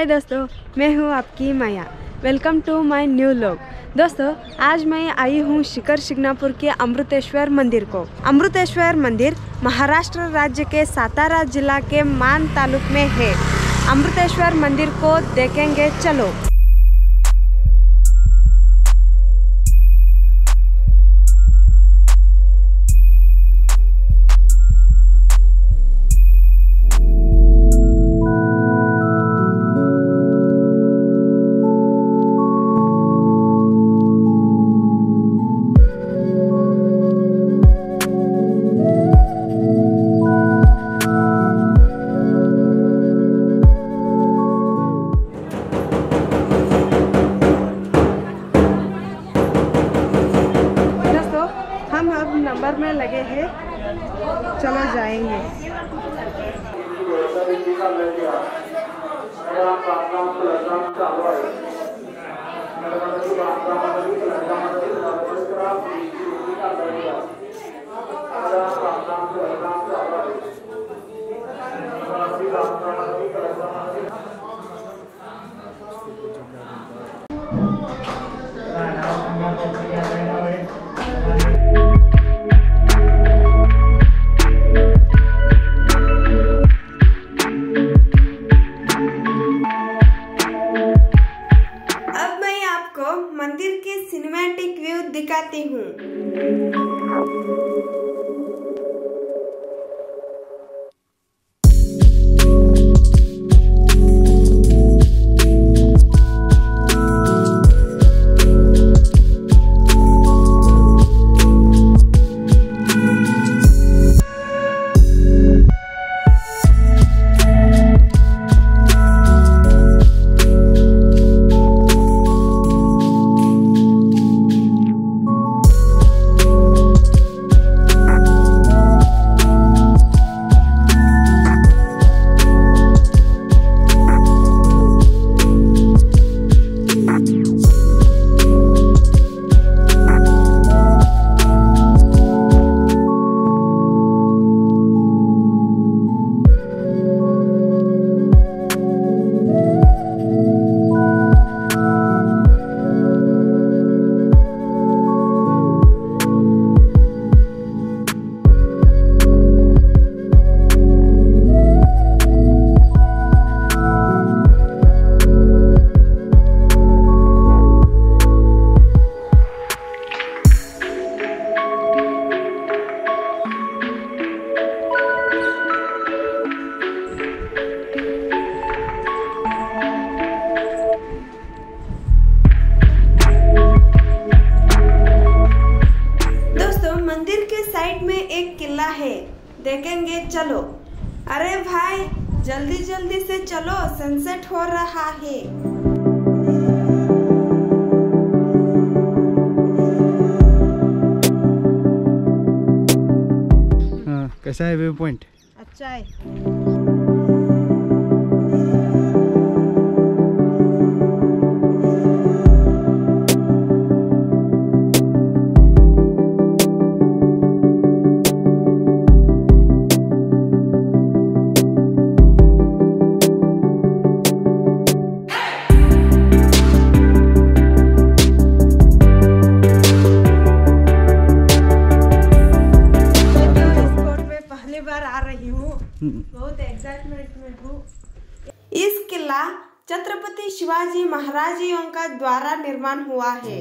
हाय दोस्तों, मैं हूँ आपकी Maya. Welcome to my new vlog दोस्तों, आज मैं आई हूँ शिखर शिग्नापुर के अमृतेश्वर मंदिर को। अमृतेश्वर मंदिर महाराष्ट्र राज्य के सातारा जिला के मान तालुक में है। अमृतेश्वर मंदिर को देखेंगे, चलो। चलो जाएँगे। मंदिर के सिनेमैटिक व्यू दिखाती हूँ। अरे भाई जल्दी जल्दी से चलो सनसेट हो रहा है। हाँ कैसा है व्यू पॉइंट? अच्छा है। इस किला छत्रपति शिवाजी महाराजियों का द्वारा निर्माण हुआ है।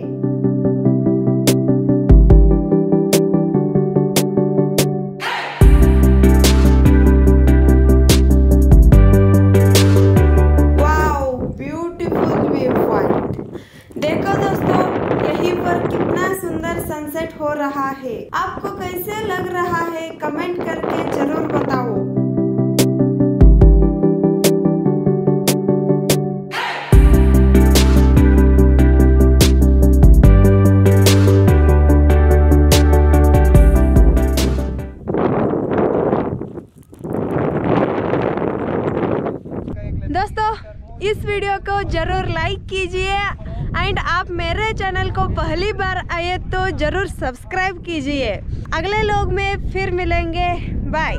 देखो दोस्तों, यहीं पर कितना सुंदर सनसेट हो रहा है। आपको कैसे लग रहा है? कमेंट करके ज़रूर बताओ। इस वीडियो को ज़रूर लाइक कीजिए एंड आप मेरे चैनल को पहली बार आए तो ज़रूर सब्सक्राइब कीजिए। अगले लोग में फिर मिलेंगे। बाय